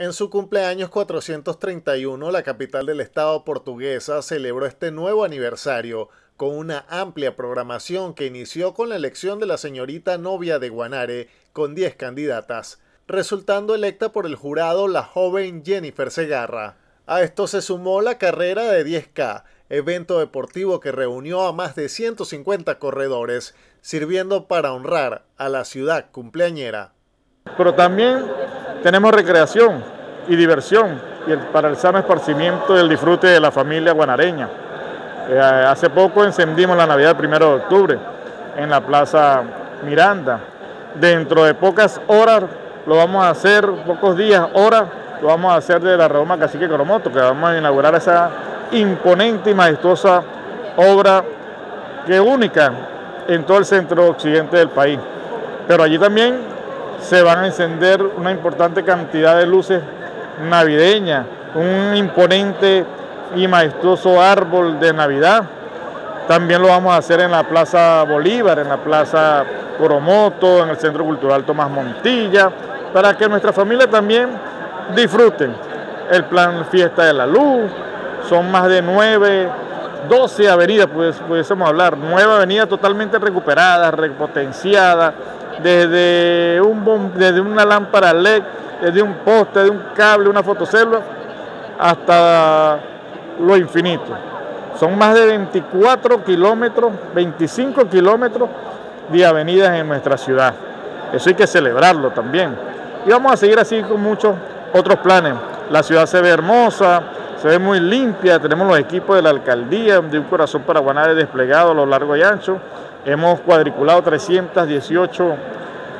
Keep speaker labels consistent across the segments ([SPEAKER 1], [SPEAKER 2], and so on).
[SPEAKER 1] En su cumpleaños 431, la capital del estado portuguesa celebró este nuevo aniversario con una amplia programación que inició con la elección de la señorita novia de Guanare con 10 candidatas, resultando electa por el jurado la joven Jennifer Segarra. A esto se sumó la carrera de 10K, evento deportivo que reunió a más de 150 corredores, sirviendo para honrar a la ciudad cumpleañera.
[SPEAKER 2] Pero también tenemos recreación y diversión para el sano esparcimiento y el disfrute de la familia guanareña. Eh, hace poco encendimos la Navidad del primero de octubre en la Plaza Miranda. Dentro de pocas horas lo vamos a hacer, pocos días, horas, lo vamos a hacer de la Roma Cacique Coromoto, que vamos a inaugurar esa imponente y majestuosa obra que es única en todo el centro occidente del país. Pero allí también se van a encender una importante cantidad de luces navideñas, un imponente y majestuoso árbol de Navidad. También lo vamos a hacer en la Plaza Bolívar, en la Plaza Coromoto, en el Centro Cultural Tomás Montilla, para que nuestra familia también disfruten el plan Fiesta de la Luz. Son más de nueve, doce avenidas, pues, pudiésemos hablar, nueve avenidas totalmente recuperadas, repotenciadas, desde, un, desde una lámpara LED, desde un poste, de un cable, una fotocélula, hasta lo infinito. Son más de 24 kilómetros, 25 kilómetros de avenidas en nuestra ciudad. Eso hay que celebrarlo también. Y vamos a seguir así con muchos otros planes. La ciudad se ve hermosa, se ve muy limpia, tenemos los equipos de la alcaldía, de un corazón para Guanare desplegado a lo largo y ancho. Hemos cuadriculado 318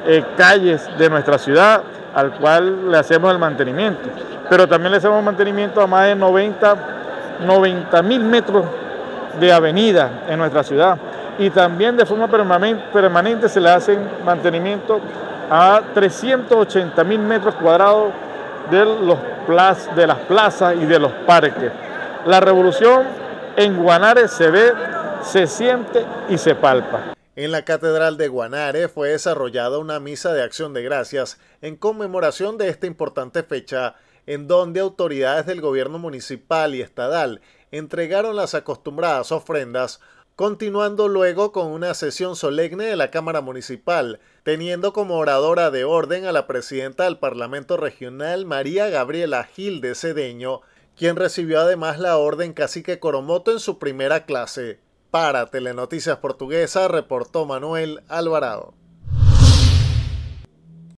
[SPEAKER 2] eh, calles de nuestra ciudad, al cual le hacemos el mantenimiento. Pero también le hacemos mantenimiento a más de 90 90 mil metros de avenida en nuestra ciudad. Y también de forma permanente se le hacen mantenimiento a 380 mil metros cuadrados de, los de las plazas y de los parques. La revolución en Guanare se ve, se siente y se palpa.
[SPEAKER 1] En la Catedral de Guanare fue desarrollada una misa de acción de gracias en conmemoración de esta importante fecha en donde autoridades del gobierno municipal y estadal entregaron las acostumbradas ofrendas, continuando luego con una sesión solemne de la Cámara Municipal, teniendo como oradora de orden a la presidenta del Parlamento Regional María Gabriela Gil de Cedeño, quien recibió además la orden Cacique Coromoto en su primera clase. Para Telenoticias Portuguesa reportó Manuel Alvarado.